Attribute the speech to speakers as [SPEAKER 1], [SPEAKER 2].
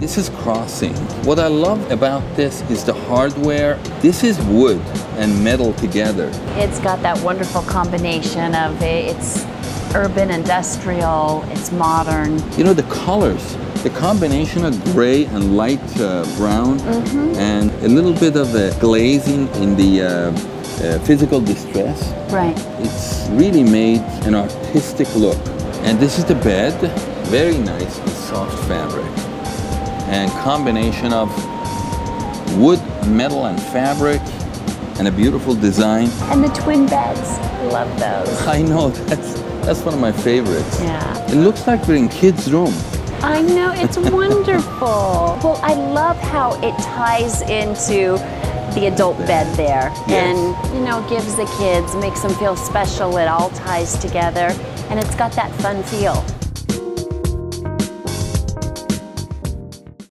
[SPEAKER 1] This is crossing. What I love about this is the hardware. This is wood and metal together.
[SPEAKER 2] It's got that wonderful combination of it. it's urban industrial, it's modern.
[SPEAKER 1] You know, the colors, the combination of gray and light uh, brown
[SPEAKER 2] Mm-hmm.
[SPEAKER 1] and a little bit of the glazing in the uh, uh, physical distress.
[SPEAKER 2] Right.
[SPEAKER 1] It's really made an artistic look. And this is the bed, very nice and soft fabric. And combination of wood, metal, and fabric, and a beautiful design.
[SPEAKER 2] And the twin beds. Love those.
[SPEAKER 1] I know, that's, that's one of my favorites.
[SPEAKER 2] Yeah.
[SPEAKER 1] It looks like we're in kids' room.
[SPEAKER 2] I know, it's wonderful. well, I love how it ties into the adult bed there
[SPEAKER 1] Yes.
[SPEAKER 2] and, you know, gives the kids, makes them feel special. It all ties together and it's got that fun feel.